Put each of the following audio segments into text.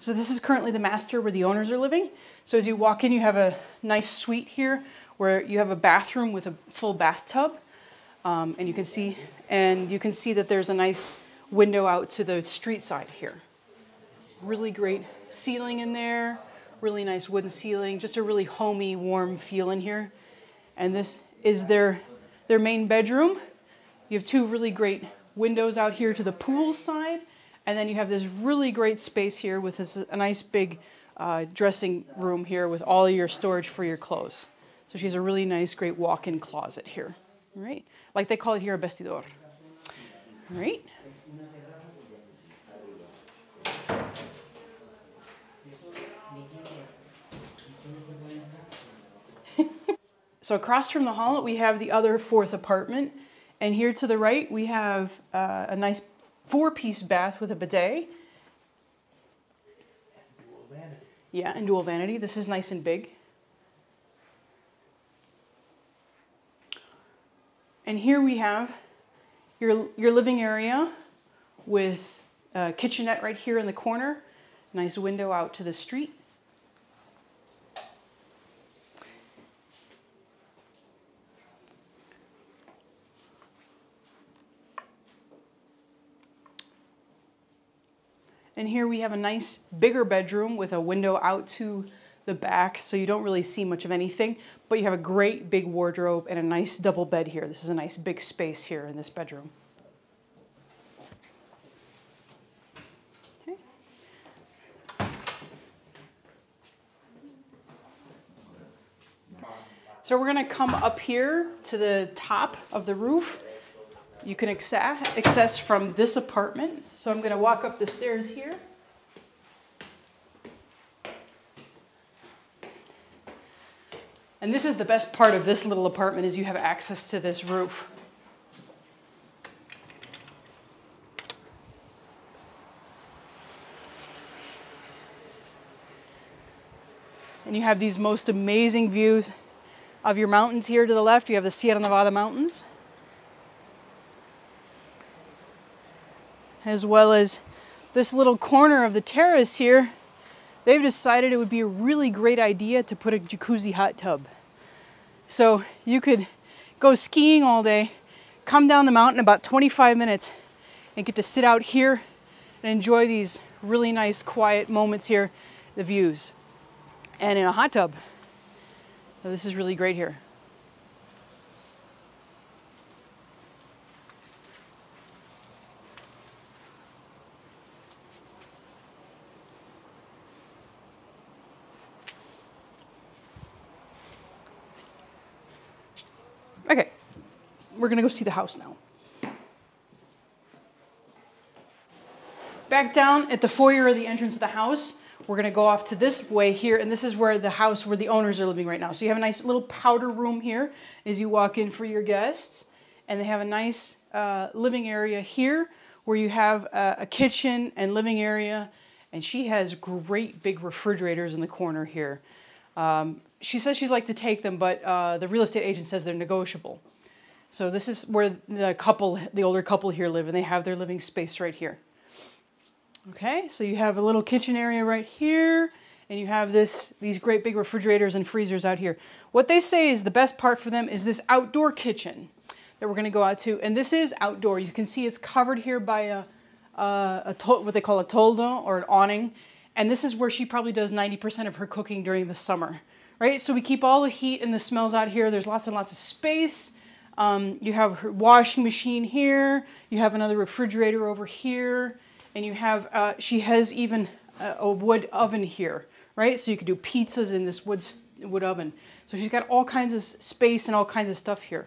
So this is currently the master where the owners are living. So as you walk in, you have a nice suite here where you have a bathroom with a full bathtub. Um, and you can see, and you can see that there's a nice window out to the street side here. Really great ceiling in there, really nice wooden ceiling, just a really homey, warm feel in here. And this is their, their main bedroom. You have two really great windows out here to the pool side. And then you have this really great space here with this, a nice big uh, dressing room here with all your storage for your clothes. So she has a really nice, great walk-in closet here. All right, like they call it here a vestidor. All right. so across from the hall, we have the other fourth apartment. And here to the right, we have uh, a nice four-piece bath with a bidet. Yeah, and dual vanity. This is nice and big. And here we have your, your living area with a kitchenette right here in the corner. Nice window out to the street. And here we have a nice bigger bedroom with a window out to the back so you don't really see much of anything, but you have a great big wardrobe and a nice double bed here. This is a nice big space here in this bedroom. So we're gonna come up here to the top of the roof you can access from this apartment. So I'm going to walk up the stairs here. And this is the best part of this little apartment is you have access to this roof. And you have these most amazing views of your mountains here to the left. You have the Sierra Nevada mountains. As well as this little corner of the terrace here, they've decided it would be a really great idea to put a jacuzzi hot tub. So you could go skiing all day, come down the mountain about 25 minutes and get to sit out here and enjoy these really nice quiet moments here, the views, and in a hot tub. So this is really great here. Okay, we're gonna go see the house now. Back down at the foyer of the entrance of the house, we're gonna go off to this way here, and this is where the house where the owners are living right now. So you have a nice little powder room here as you walk in for your guests, and they have a nice uh, living area here where you have a, a kitchen and living area, and she has great big refrigerators in the corner here. Um, she says she'd like to take them, but uh, the real estate agent says they're negotiable. So this is where the couple, the older couple here live, and they have their living space right here. Okay, so you have a little kitchen area right here, and you have this these great big refrigerators and freezers out here. What they say is the best part for them is this outdoor kitchen that we're going to go out to, and this is outdoor. You can see it's covered here by a, a, a what they call a toldo or an awning, and this is where she probably does 90% of her cooking during the summer right? So we keep all the heat and the smells out here. There's lots and lots of space. Um, you have her washing machine here. You have another refrigerator over here. And you have, uh, she has even a, a, wood oven here, right? So you could do pizzas in this wood, wood oven. So she's got all kinds of space and all kinds of stuff here.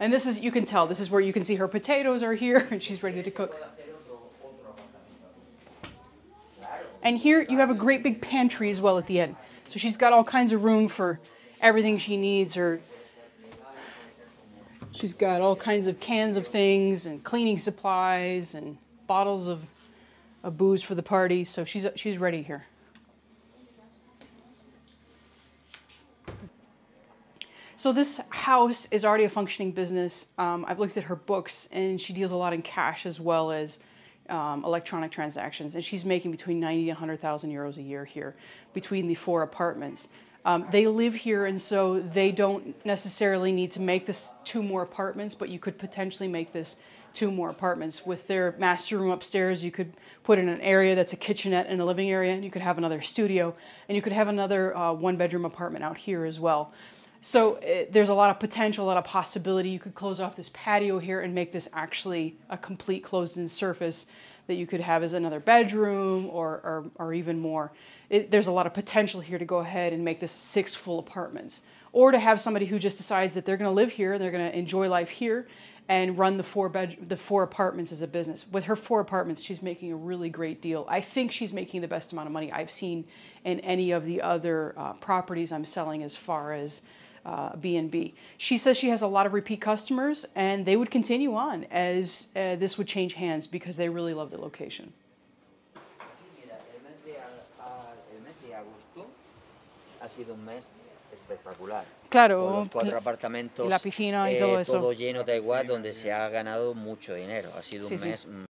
And this is, you can tell, this is where you can see her potatoes are here and she's ready to cook. And here you have a great big pantry as well at the end. So she's got all kinds of room for everything she needs or she's got all kinds of cans of things and cleaning supplies and bottles of, of booze for the party. So she's, she's ready here. So this house is already a functioning business. Um, I've looked at her books and she deals a lot in cash as well as um, electronic transactions, and she's making between 90 and 100,000 euros a year here between the four apartments. Um, they live here, and so they don't necessarily need to make this two more apartments, but you could potentially make this two more apartments. With their master room upstairs, you could put in an area that's a kitchenette and a living area, and you could have another studio, and you could have another uh, one bedroom apartment out here as well. So it, there's a lot of potential, a lot of possibility. You could close off this patio here and make this actually a complete closed-in surface that you could have as another bedroom or, or, or even more. It, there's a lot of potential here to go ahead and make this six full apartments. Or to have somebody who just decides that they're going to live here, they're going to enjoy life here, and run the four bed the four apartments as a business. With her four apartments, she's making a really great deal. I think she's making the best amount of money I've seen in any of the other uh, properties I'm selling as far as uh, B&B. She says she has a lot of repeat customers and they would continue on as uh, this would change hands because they really love the location. Mira, el mes de, a- a- el mes de agosto ha sido un mes espectacular. Claro, Con los apartamentos la piscina y eh, todo eso. todo lleno de igual, donde se ha ganado mucho dinero. Ha sido Sí, un sí. mes